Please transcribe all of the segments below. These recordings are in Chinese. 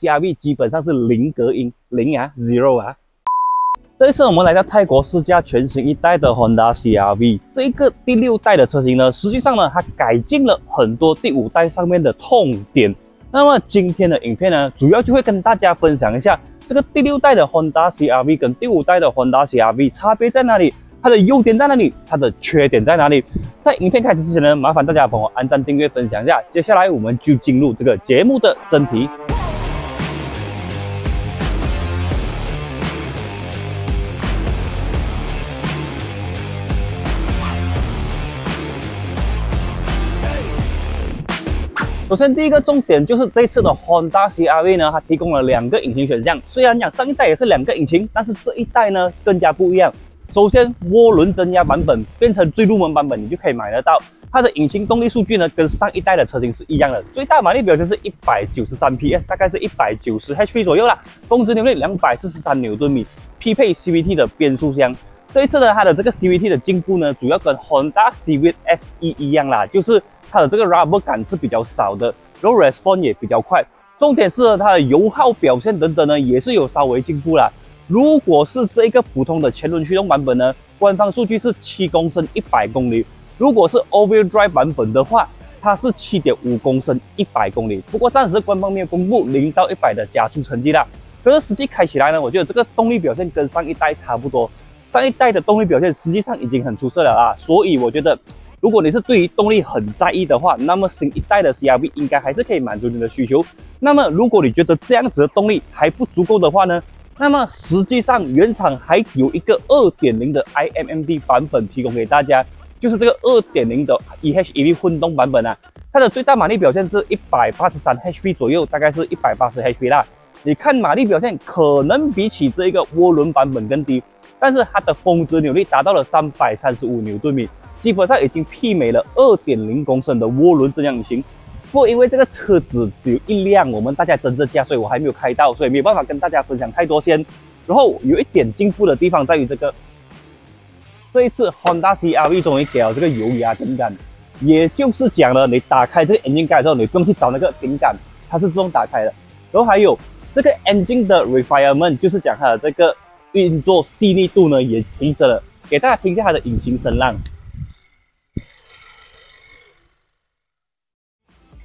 CRV 基本上是零隔音，零啊，zero 啊。这一次我们来到泰国试驾全新一代的 Honda CRV，这一个第六代的车型呢，实际上呢，它改进了很多第五代上面的痛点。那么今天的影片呢，主要就会跟大家分享一下这个第六代的 Honda CRV 跟第五代的 Honda CRV 差别在哪里，它的优点在哪里，它的缺点在哪里。在影片开始之前呢，麻烦大家帮我按赞、订阅、分享一下。接下来我们就进入这个节目的真题。首先，第一个重点就是这次的 Honda CR-V 呢，它提供了两个引擎选项。虽然讲上一代也是两个引擎，但是这一代呢更加不一样。首先，涡轮增压版本变成最入门版本，你就可以买得到。它的引擎动力数据呢，跟上一代的车型是一样的。最大马力表现是一百九十三 PS，大概是一百九十 HP 左右啦。峰值扭力两百四十三牛顿米，匹配 CVT 的变速箱。这一次呢，它的这个 CVT 的进步呢，主要跟 Honda Civic FE 一样啦，就是它的这个 rubber 感是比较少的，然后 response 也比较快。重点是它的油耗表现等等呢，也是有稍微进步啦。如果是这一个普通的前轮驱动版本呢，官方数据是七公升一百公里；如果是 all-wheel drive 版本的话，它是七点五公升一百公里。不过暂时官方没有公布零到一百的加速成绩啦。可是实际开起来呢，我觉得这个动力表现跟上一代差不多。上一代的动力表现实际上已经很出色了啊，所以我觉得，如果你是对于动力很在意的话，那么新一代的 CRV 应该还是可以满足你的需求。那么如果你觉得这样子的动力还不足够的话呢，那么实际上原厂还有一个2.0的 iMMD 版本提供给大家，就是这个2.0的 EHEV 混动版本啊，它的最大马力表现是一百八十三 HP 左右，大概是一百八十 HP 啦。你看马力表现可能比起这一个涡轮版本更低。但是它的峰值扭力达到了三百三十五牛顿米，基本上已经媲美了二点零公升的涡轮增压引擎。不过因为这个车子只有一辆，我们大家真正驾，所以我还没有开到，所以没有办法跟大家分享太多先。然后有一点进步的地方在于这个，这一次 Honda CR-V 终于给了这个油压顶杆，也就是讲了，你打开这个引擎盖之后，你不用去找那个顶杆，它是自动打开的。然后还有这个 engine 的 refinement，就是讲它的这个。运作细腻度呢也提升了，给大家听一下它的引擎声浪。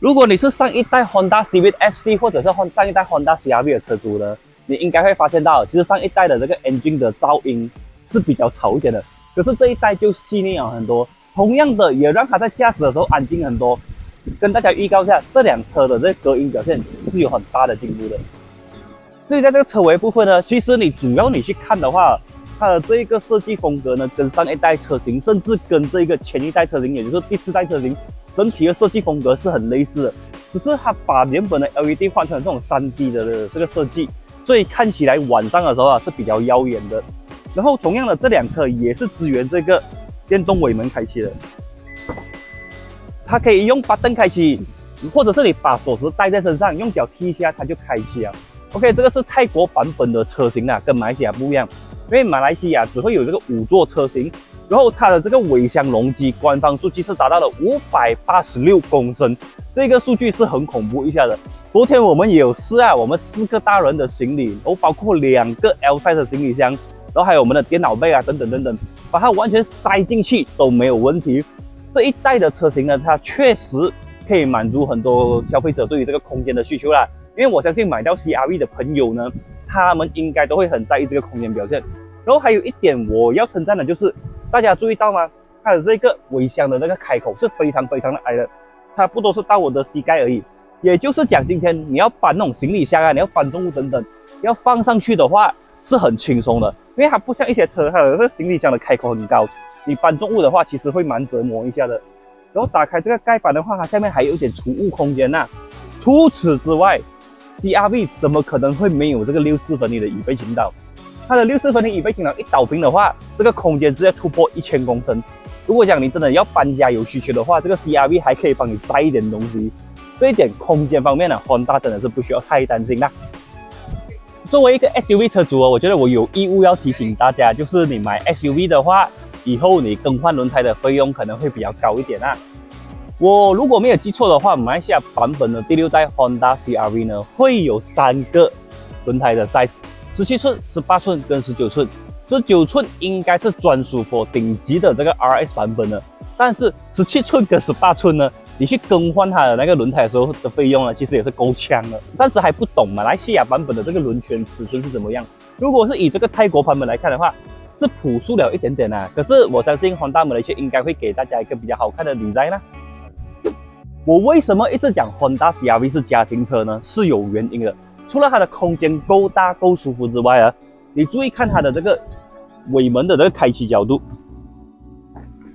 如果你是上一代 Honda Civic FC 或者是换上一代 Honda CR-V 的车主呢，你应该会发现到，其实上一代的这个 engine 的噪音是比较吵一点的，可是这一代就细腻了很多，同样的也让它在驾驶的时候安静很多。跟大家预告一下，这辆车的这隔音表现是有很大的进步的。至于在这个车尾部分呢，其实你主要你去看的话，它的这一个设计风格呢，跟上一代车型，甚至跟这一个前一代车型，也就是第四代车型，整体的设计风格是很类似的。只是它把原本的 LED 换成这种 3D 的这个设计，所以看起来晚上的时候啊是比较耀眼的。然后同样的，这辆车也是支援这个电动尾门开启的，它可以用把灯开启，或者是你把锁匙戴在身上，用脚踢一下它就开启了。OK，这个是泰国版本的车型啊，跟马来西亚不一样，因为马来西亚只会有这个五座车型，然后它的这个尾箱容积官方数据是达到了五百八十六公升，这个数据是很恐怖一下的。昨天我们也有试啊，我们四个大人的行李，然后包括两个 L size 的行李箱，然后还有我们的电脑背啊等等等等，把它完全塞进去都没有问题。这一代的车型呢，它确实可以满足很多消费者对于这个空间的需求啦。因为我相信买到 CRV 的朋友呢，他们应该都会很在意这个空间表现。然后还有一点我要称赞的就是，大家注意到吗？它的这个尾箱的那个开口是非常非常的矮的，差不多是到我的膝盖而已。也就是讲，今天你要搬那种行李箱啊，你要搬重物等等，要放上去的话是很轻松的，因为它不像一些车，它的这个行李箱的开口很高，你搬重物的话其实会蛮折磨一下的。然后打开这个盖板的话，它下面还有一点储物空间呐。除此之外，CRV 怎么可能会没有这个六四分离的椅背倾倒？它的六四分的椅背倾倒一倒平的话，这个空间直接突破一千公升。如果讲你真的要搬家有需求的话，这个 CRV 还可以帮你载一点东西。这一点空间方面呢，Honda 真的是不需要太担心啦。作为一个 SUV 车主哦，我觉得我有义务要提醒大家，就是你买 SUV 的话，以后你更换轮胎的费用可能会比较高一点啊。我如果没有记错的话，马来西亚版本的第六代 Honda CRV 呢，会有三个轮胎的 size，十七寸、十八寸跟十九寸。十九寸应该是专属 for 顶级的这个 RS 版本的，但是十七寸跟十八寸呢，你去更换它的那个轮胎的时候的费用呢，其实也是够呛的。但是还不懂马来西亚版本的这个轮圈尺寸是怎么样。如果是以这个泰国版本来看的话，是朴素了一点点啊。可是我相信 Honda 的应该会给大家一个比较好看的 design 啦。我为什么一直讲 Honda CRV 是家庭车呢？是有原因的。除了它的空间够大够舒服之外啊，你注意看它的这个尾门的这个开启角度。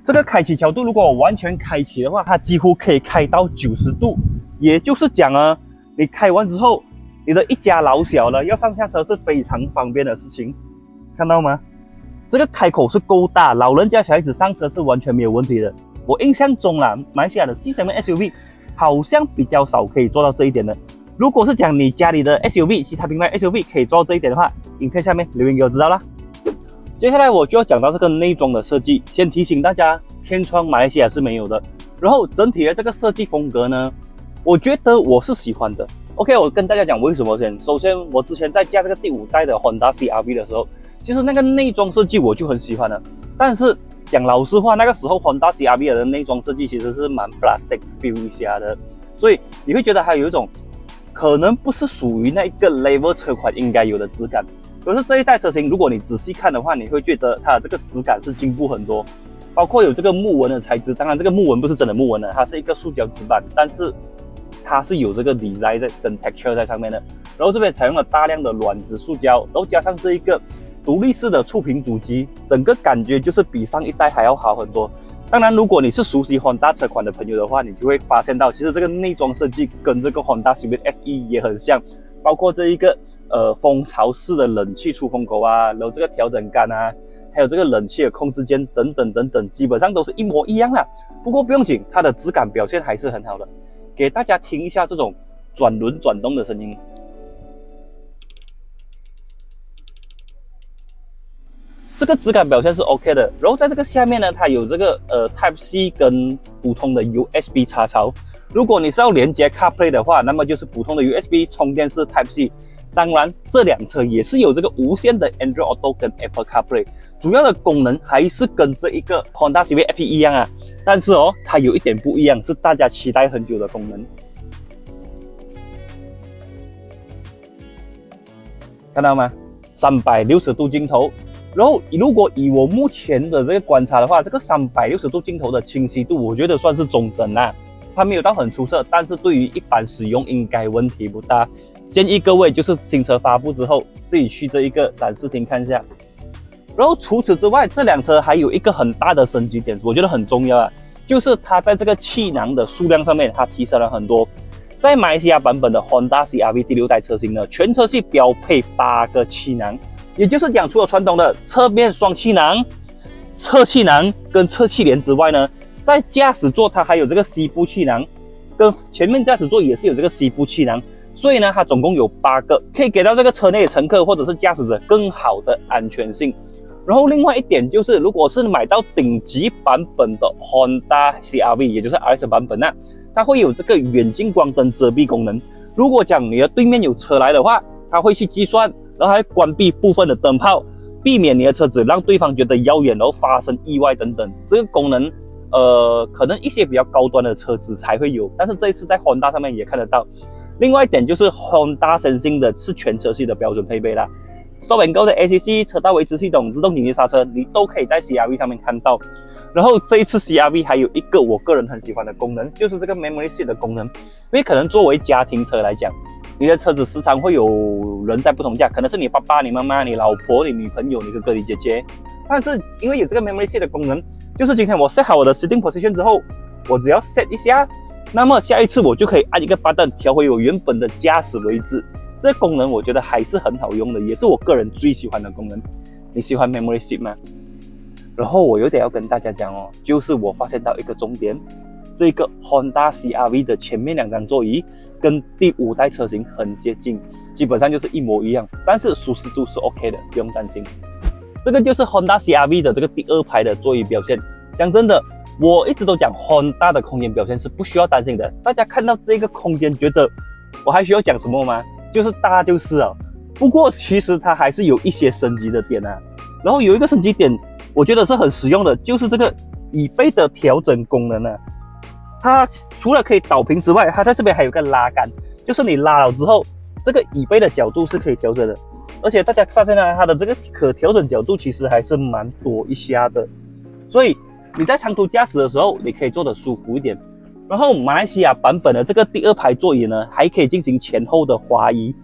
这个开启角度如果我完全开启的话，它几乎可以开到九十度。也就是讲啊，你开完之后，你的一家老小呢要上下车是非常方便的事情。看到吗？这个开口是够大，老人家小孩子上车是完全没有问题的。我印象中啦，马来西亚的 C 型 SUV 好像比较少可以做到这一点的。如果是讲你家里的 SUV，其他品牌 SUV 可以做到这一点的话，影片下面留言给我知道啦。接下来我就要讲到这个内装的设计。先提醒大家，天窗马来西亚是没有的。然后整体的这个设计风格呢，我觉得我是喜欢的。OK，我跟大家讲为什么先。首先，我之前在驾这个第五代的 Honda CRV 的时候，其实那个内装设计我就很喜欢了，但是。讲老实话，那个时候 Honda CRV 的内装设计其实是蛮 plastic feel 一下的，所以你会觉得它有一种可能不是属于那一个 level 车款应该有的质感。可是这一代车型，如果你仔细看的话，你会觉得它的这个质感是进步很多，包括有这个木纹的材质。当然，这个木纹不是真的木纹的，它是一个塑胶纸板，但是它是有这个 design 在跟 texture 在上面的。然后这边采用了大量的软质塑胶，然后加上这一个。独立式的触屏主机，整个感觉就是比上一代还要好很多。当然，如果你是熟悉 Honda 车款的朋友的话，你就会发现到，其实这个内装设计跟这个 Honda Civic FE 也很像，包括这一个呃蜂巢式的冷气出风口啊，然后这个调整杆啊，还有这个冷气的控制键等等等等，基本上都是一模一样啦。不过不用紧，它的质感表现还是很好的，给大家听一下这种转轮转动的声音。这个质感表现是 OK 的，然后在这个下面呢，它有这个呃 Type C 跟普通的 USB 插槽。如果你是要连接 CarPlay 的话，那么就是普通的 USB 充电式 Type C。当然，这辆车也是有这个无线的 Android Auto 跟 Apple CarPlay。主要的功能还是跟这一个 Honda Civic FE 一样啊，但是哦，它有一点不一样，是大家期待很久的功能。看到吗？三百六十度镜头。然后，如果以我目前的这个观察的话，这个三百六十度镜头的清晰度，我觉得算是中等啦。它没有到很出色，但是对于一般使用应该问题不大。建议各位就是新车发布之后，自己去这一个展示厅看一下。然后除此之外，这辆车还有一个很大的升级点，我觉得很重要啊，就是它在这个气囊的数量上面，它提升了很多。在马来西亚版本的 Honda CRV 第六代车型呢，全车系标配八个气囊。也就是讲，除了传统的侧面双气囊、侧气囊跟侧气帘之外呢，在驾驶座它还有这个 C 部气囊，跟前面驾驶座也是有这个 C 部气囊，所以呢，它总共有八个，可以给到这个车内乘客或者是驾驶者更好的安全性。然后另外一点就是，如果是买到顶级版本的 Honda CRV，也就是 RS 版本呢，它会有这个远近光灯遮蔽功能。如果讲你的对面有车来的话，它会去计算。然后还关闭部分的灯泡，避免你的车子让对方觉得耀眼，然后发生意外等等。这个功能，呃，可能一些比较高端的车子才会有，但是这一次在 Honda 上面也看得到。另外一点就是 Honda 升星的是全车系的标准配备啦，Stop and Go 的 ACC 车道维持系统、自动紧急刹车，你都可以在 CRV 上面看到。然后这一次 CRV 还有一个我个人很喜欢的功能，就是这个 Memory Seat 的功能，因为可能作为家庭车来讲。你的车子时常会有人在不同驾，可能是你爸爸、你妈妈、你老婆、你女朋友、你哥哥、你姐姐。但是因为有这个 memory set 的功能，就是今天我 set 好我的 sitting position 之后，我只要 set 一下，那么下一次我就可以按一个 button 调回我原本的驾驶位置。这功能我觉得还是很好用的，也是我个人最喜欢的功能。你喜欢 memory set 吗？然后我有点要跟大家讲哦，就是我发现到一个重点。这个 Honda CRV 的前面两张座椅跟第五代车型很接近，基本上就是一模一样，但是舒适度是 OK 的，不用担心。这个就是 Honda CRV 的这个第二排的座椅表现。讲真的，我一直都讲 Honda 的空间表现是不需要担心的。大家看到这个空间，觉得我还需要讲什么吗？就是大就是啊。不过其实它还是有一些升级的点啊。然后有一个升级点，我觉得是很实用的，就是这个椅背的调整功能呢。它除了可以倒平之外，它在这边还有个拉杆，就是你拉了之后，这个椅背的角度是可以调整的。而且大家发现呢，它的这个可调整角度其实还是蛮多一下的，所以你在长途驾驶的时候，你可以坐得舒服一点。然后马来西亚版本的这个第二排座椅呢，还可以进行前后的滑移，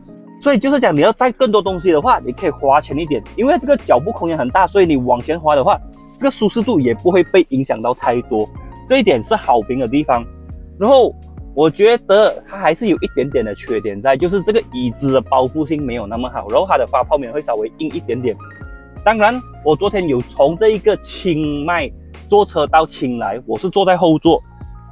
所以就是讲你要载更多东西的话，你可以滑前一点，因为这个脚部空间很大，所以你往前滑的话，这个舒适度也不会被影响到太多，这一点是好评的地方。然后。我觉得它还是有一点点的缺点在，就是这个椅子的包覆性没有那么好，然后它的发泡棉会稍微硬一点点。当然，我昨天有从这一个清迈坐车到清莱，我是坐在后座，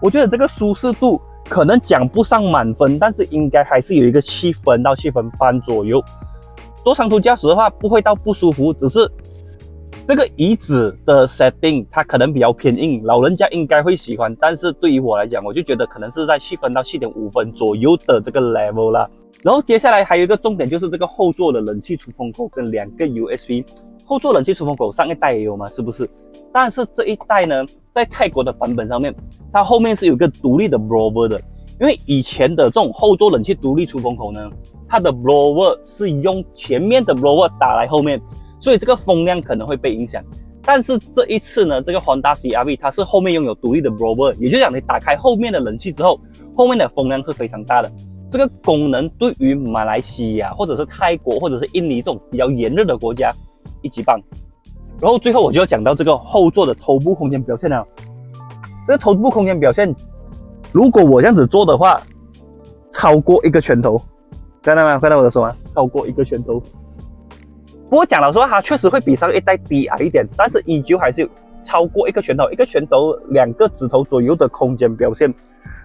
我觉得这个舒适度可能讲不上满分，但是应该还是有一个七分到七分半左右。坐长途驾驶的话，不会到不舒服，只是。这个椅子的 setting 它可能比较偏硬，老人家应该会喜欢，但是对于我来讲，我就觉得可能是在七分到七点五分左右的这个 level 啦。然后接下来还有一个重点就是这个后座的冷气出风口跟两个 USB。后座冷气出风口上一代也有嘛，是不是？但是这一代呢，在泰国的版本上面，它后面是有个独立的 blower 的，因为以前的这种后座冷气独立出风口呢，它的 blower 是用前面的 blower 打来后面。所以这个风量可能会被影响，但是这一次呢，这个 Honda CR-V 它是后面拥有独立的 blower，也就讲你打开后面的冷气之后，后面的风量是非常大的。这个功能对于马来西亚或者是泰国或者是印尼这种比较炎热的国家一级棒。然后最后我就要讲到这个后座的头部空间表现了。这个头部空间表现，如果我这样子做的话，超过一个拳头，看到吗？看到我的手吗？超过一个拳头。不过讲老实话，它确实会比上一代低矮一点，但是依旧还是有超过一个拳头，一个拳头两个指头左右的空间表现，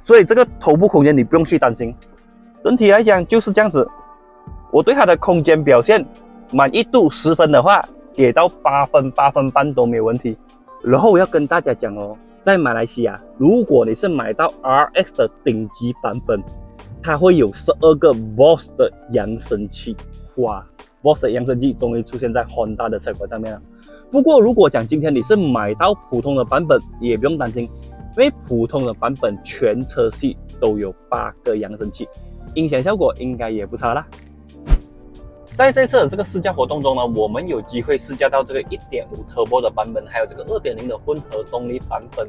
所以这个头部空间你不用去担心。整体来讲就是这样子，我对它的空间表现满意度十分的话，给到八分八分半都没有问题。然后我要跟大家讲哦，在马来西亚，如果你是买到 RX 的顶级版本，它会有十二个 Boss 的扬声器，哇！Boss 的扬声器终于出现在 Honda 的车款上面了。不过，如果讲今天你是买到普通的版本，也不用担心，因为普通的版本全车系都有八个扬声器，音响效果应该也不差啦。在这次的这个试驾活动中呢，我们有机会试驾到这个1.5 Turbo 的版本，还有这个2.0的混合动力版本。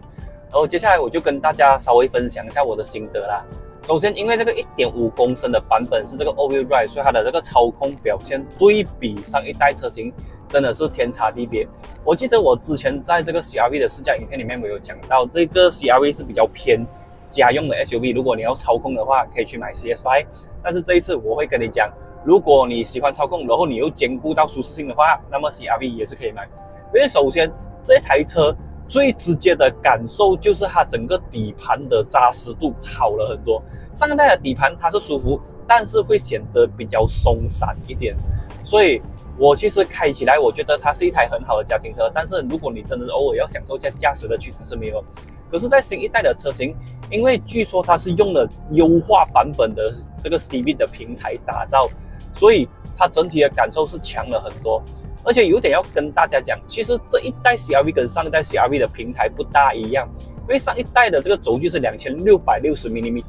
然后接下来我就跟大家稍微分享一下我的心得啦。首先，因为这个一点五公升的版本是这个 All-Wheel Drive，所以它的这个操控表现对比上一代车型真的是天差地别。我记得我之前在这个 CR-V 的试驾影片里面，我有讲到这个 CR-V 是比较偏家用的 SUV，如果你要操控的话，可以去买 CS5。但是这一次我会跟你讲，如果你喜欢操控，然后你又兼顾到舒适性的话，那么 CR-V 也是可以买。因为首先这台车。最直接的感受就是它整个底盘的扎实度好了很多。上一代的底盘它是舒服，但是会显得比较松散一点。所以我其实开起来，我觉得它是一台很好的家庭车。但是如果你真的是偶尔要享受一下驾驶乐趣，它是没有。可是，在新一代的车型，因为据说它是用了优化版本的这个 CV 的平台打造，所以它整体的感受是强了很多。而且有点要跟大家讲，其实这一代 CRV 跟上一代 CRV 的平台不大一样，因为上一代的这个轴距是两千六百六十 mm，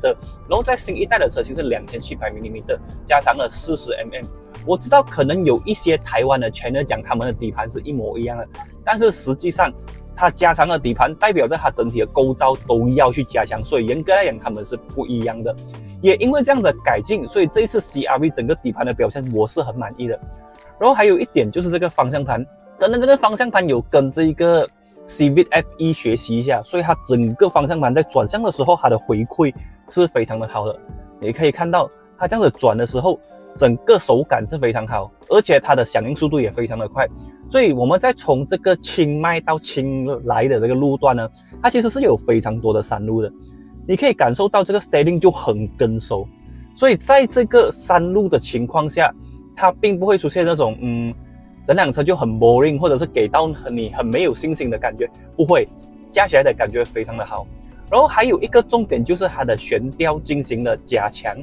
然后在新一代的车型是两千七百 mm，加长了四十 mm。我知道可能有一些台湾的车呢讲他们的底盘是一模一样的，但是实际上它加长了底盘，代表着它整体的构造都要去加强，所以严格来讲他们是不一样的。也因为这样的改进，所以这一次 CRV 整个底盘的表现我是很满意的。然后还有一点就是这个方向盘，可能这个方向盘有跟这一个 cvfe 学习一下，所以它整个方向盘在转向的时候，它的回馈是非常的好的。你可以看到它这样子转的时候，整个手感是非常好，而且它的响应速度也非常的快。所以我们在从这个清迈到清莱的这个路段呢，它其实是有非常多的山路的，你可以感受到这个 steering 就很跟手。所以在这个山路的情况下，它并不会出现那种嗯，整辆车就很 boring，或者是给到你很没有信心的感觉，不会。驾起来的感觉非常的好。然后还有一个重点就是它的悬吊进行了加强。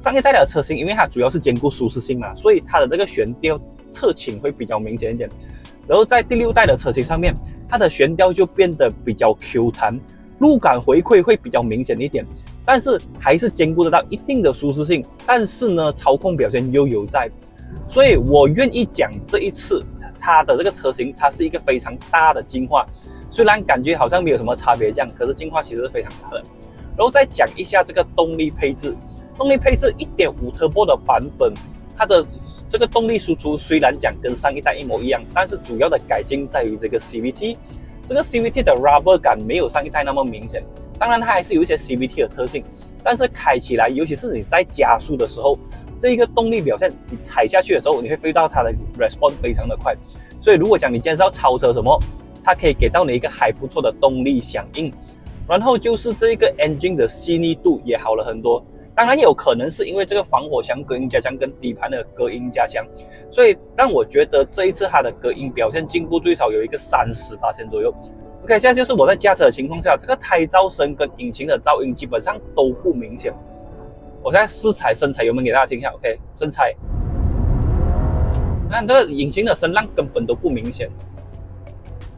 上一代的车型，因为它主要是兼顾舒适性嘛，所以它的这个悬吊侧倾会比较明显一点。然后在第六代的车型上面，它的悬吊就变得比较 Q 弹，路感回馈会比较明显一点，但是还是兼顾得到一定的舒适性。但是呢，操控表现又有在，所以我愿意讲这一次它的这个车型，它是一个非常大的进化。虽然感觉好像没有什么差别这样，可是进化其实是非常大的。然后再讲一下这个动力配置。动力配置一点五 Turbo 的版本，它的这个动力输出虽然讲跟上一代一模一样，但是主要的改进在于这个 CVT。这个 CVT 的 rubber 感没有上一代那么明显，当然它还是有一些 CVT 的特性，但是开起来，尤其是你在加速的时候，这一个动力表现，你踩下去的时候，你会飞到它的 response 非常的快。所以如果讲你今天是要超车什么，它可以给到你一个还不错的动力响应。然后就是这个 engine 的细腻度也好了很多。当然有可能是因为这个防火墙隔音加强跟底盘的隔音加强，所以让我觉得这一次它的隔音表现进步最少有一个三十八千左右。OK，现在就是我在驾车的情况下，这个胎噪声跟引擎的噪音基本上都不明显。我现在试踩深踩油门给大家听一下，OK，深踩，看这个引擎的声浪根本都不明显。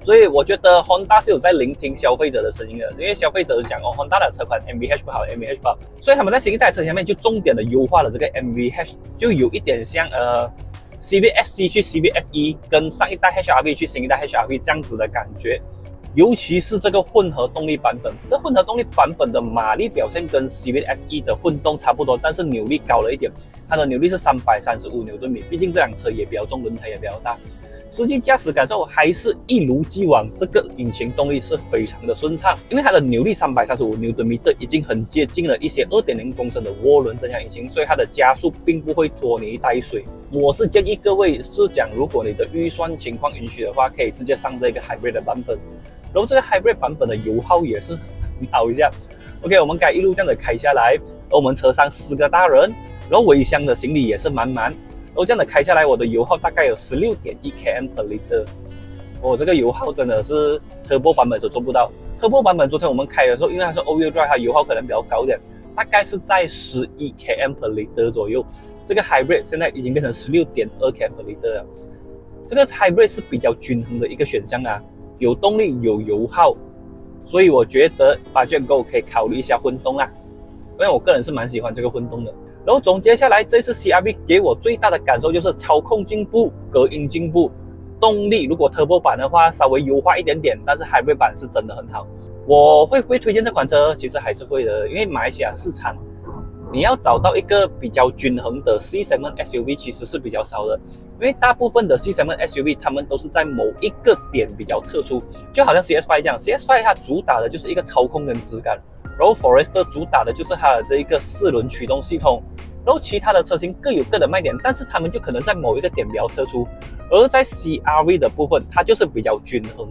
所以我觉得 Honda 是有在聆听消费者的声音的，因为消费者讲哦，Honda 的车款 MVH 不好，MVH 不好，所以他们在新一代车前面就重点的优化了这个 MVH，就有一点像呃 CVSC 去 CVFE 跟上一代 HRV 去新一代 HRV 这样子的感觉，尤其是这个混合动力版本，这混合动力版本的马力表现跟 CVFE 的混动差不多，但是扭力高了一点，它的扭力是三百三十五牛顿米，毕竟这辆车也比较重，轮胎也比较大。实际驾驶感受还是一如既往，这个引擎动力是非常的顺畅，因为它的扭力三百三十五牛顿米的已经很接近了一些二点零公升的涡轮增压引擎，所以它的加速并不会拖泥带水。我是建议各位是讲，如果你的预算情况允许的话，可以直接上这个 hybrid 的版本。然后这个 hybrid 版本的油耗也是很好一下。OK，我们该一路这样子开下来，而我们车上四个大人，然后尾箱的行李也是满满。然后这样的开下来，我的油耗大概有十六点一 km per liter。我这个油耗真的是 Turbo 版本所做不到。Turbo 版本昨天我们开的时候，因为它是 All Wheel Drive，它油耗可能比较高一点，大概是在十一 km per liter 左右。这个 Hybrid 现在已经变成十六点二 km per liter 了。这个 Hybrid 是比较均衡的一个选项啊，有动力有油耗，所以我觉得 Budget Go 可以考虑一下混动啊，因为我个人是蛮喜欢这个混动的。然后总结下来，这次 CRV 给我最大的感受就是操控进步、隔音进步、动力。如果 Turbo 版的话，稍微优化一点点，但是 Hybrid 版是真的很好。我会不会推荐这款车？其实还是会的，因为马来西亚市场，你要找到一个比较均衡的 C 7 SUV 其实是比较少的。因为大部分的 C 7 SUV 它们都是在某一个点比较特殊，就好像 CS5 这样，CS5 它主打的就是一个操控跟质感。然后 Forester 主打的就是它的这一个四轮驱动系统，然后其他的车型各有各的卖点，但是他们就可能在某一个点比较特殊。而在 CRV 的部分，它就是比较均衡。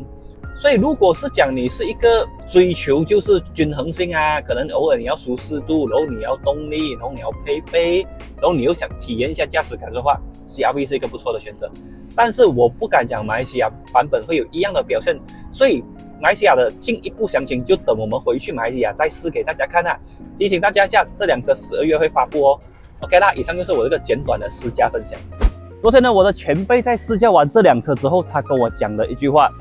所以如果是讲你是一个追求就是均衡性啊，可能偶尔你要舒适度，然后你要动力，然后你要配备，然后你又想体验一下驾驶感受的话，CRV 是一个不错的选择。但是我不敢讲马来西亚版本会有一样的表现，所以。马来西亚的进一步详情就等我们回去马来西亚再试给大家看啊！提醒大家一下，这辆车十二月会发布哦。OK 啦，以上就是我这个简短的试驾分享。昨天呢，我的前辈在试驾完这辆车之后，他跟我讲了一句话：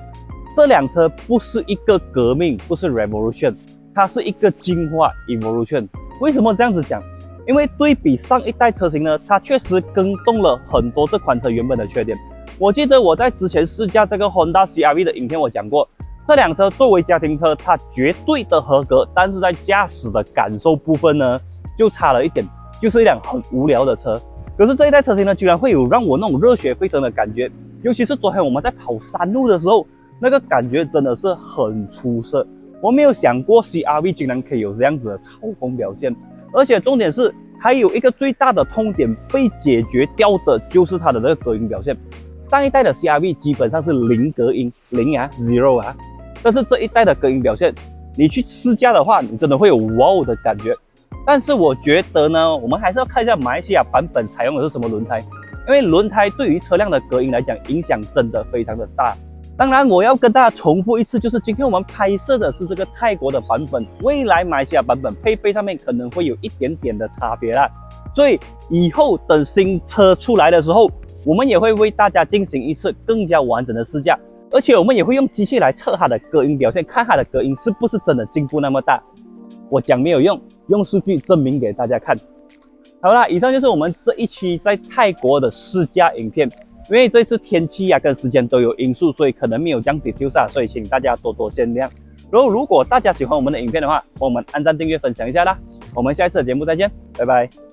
这辆车不是一个革命，不是 revolution，它是一个进化 evolution。为什么这样子讲？因为对比上一代车型呢，它确实更动了很多这款车原本的缺点。我记得我在之前试驾这个 Honda CR-V 的影片，我讲过。这辆车作为家庭车，它绝对的合格，但是在驾驶的感受部分呢，就差了一点，就是一辆很无聊的车。可是这一代车型呢，居然会有让我那种热血沸腾的感觉，尤其是昨天我们在跑山路的时候，那个感觉真的是很出色。我没有想过 CRV 竟然可以有这样子的操控表现，而且重点是还有一个最大的痛点被解决掉的，就是它的这个隔音表现。上一代的 CRV 基本上是零隔音，零啊，zero 啊。但是这一代的隔音表现，你去试驾的话，你真的会有哇哦的感觉。但是我觉得呢，我们还是要看一下马来西亚版本采用的是什么轮胎，因为轮胎对于车辆的隔音来讲影响真的非常的大。当然，我要跟大家重复一次，就是今天我们拍摄的是这个泰国的版本，未来马来西亚版本配备上面可能会有一点点的差别啦。所以以后等新车出来的时候，我们也会为大家进行一次更加完整的试驾，而且我们也会用机器来测它的隔音表现，看它的隔音是不是真的进步那么大。我讲没有用，用数据证明给大家看。好啦，以上就是我们这一期在泰国的试驾影片。因为这次天气呀跟时间都有因素，所以可能没有降低 Q 啊，所以请大家多多见谅。然后如果大家喜欢我们的影片的话，帮我们按赞、订阅、分享一下啦。我们下一次的节目再见，拜拜。